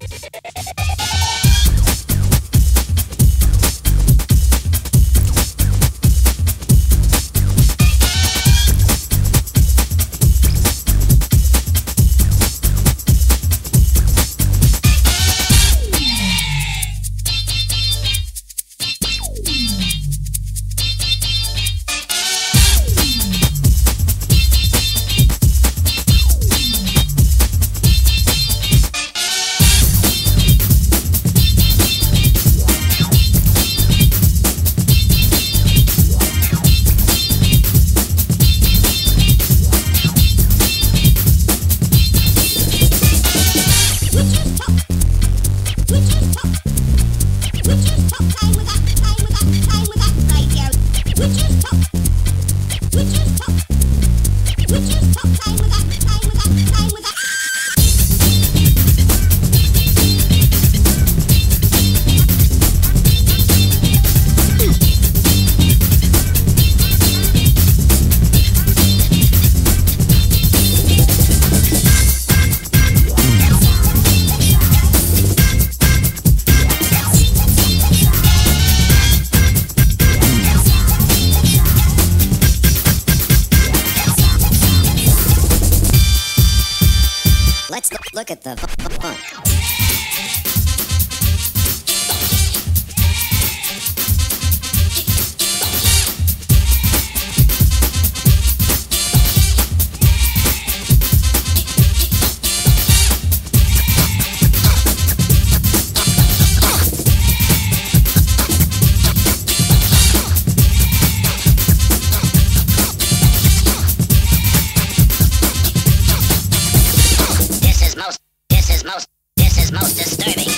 Yeah. look at the funk. This is most, this is most, this is most disturbing.